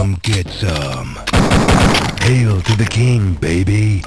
Come get some. Hail to the king, baby.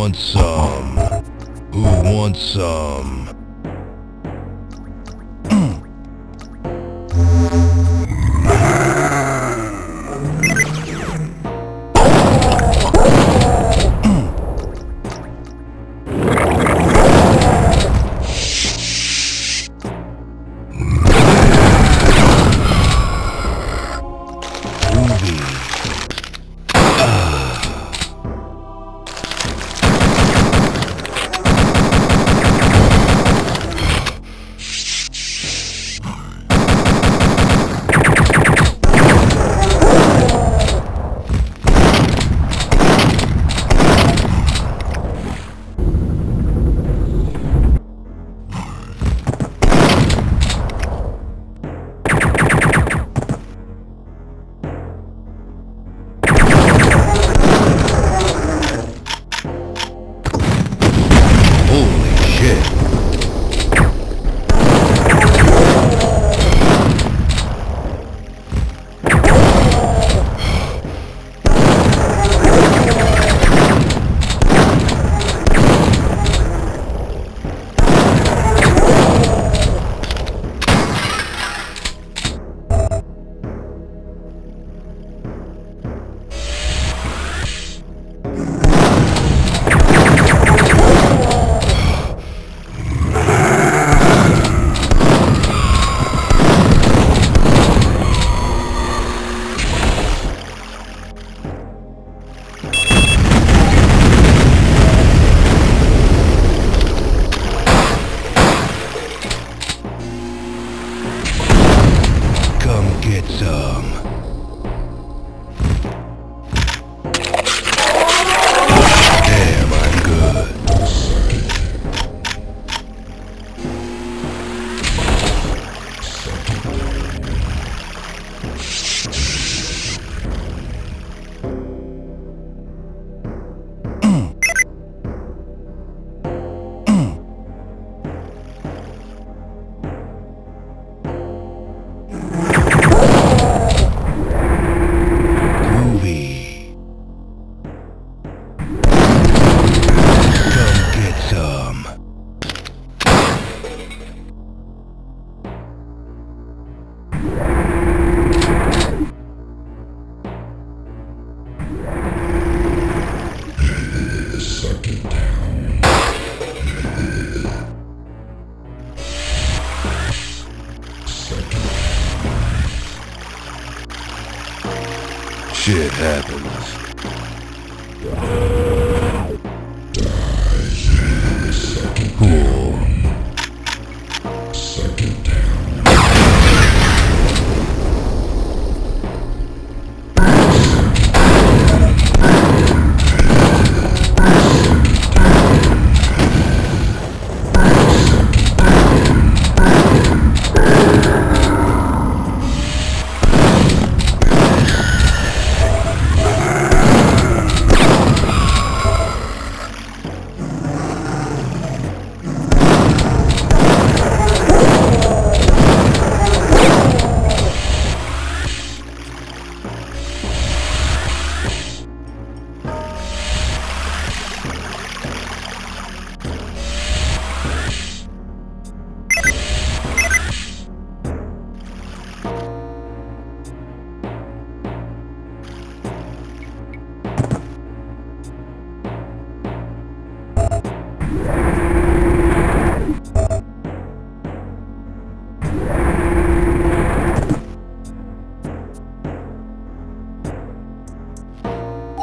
Wants some? Who wants some? Get some. Shit happens.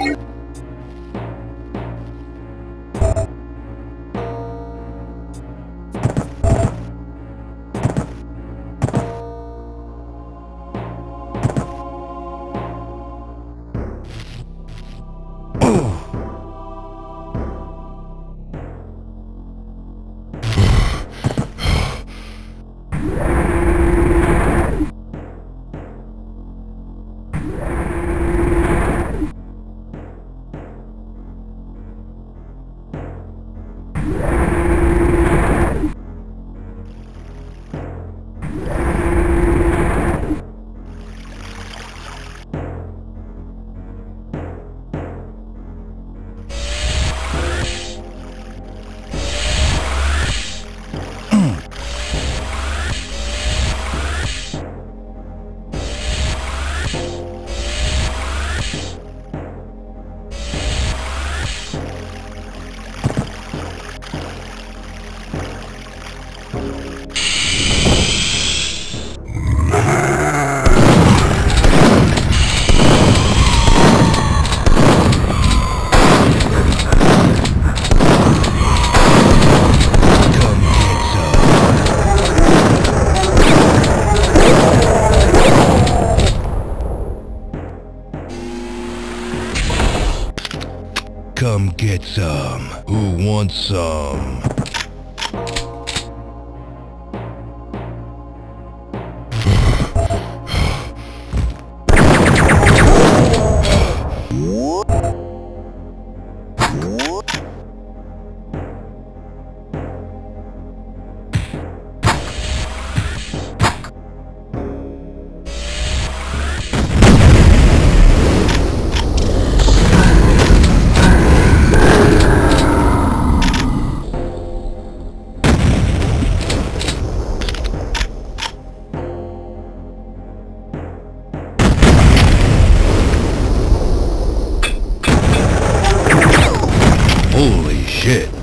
Come Come get some. Who wants some? Holy shit.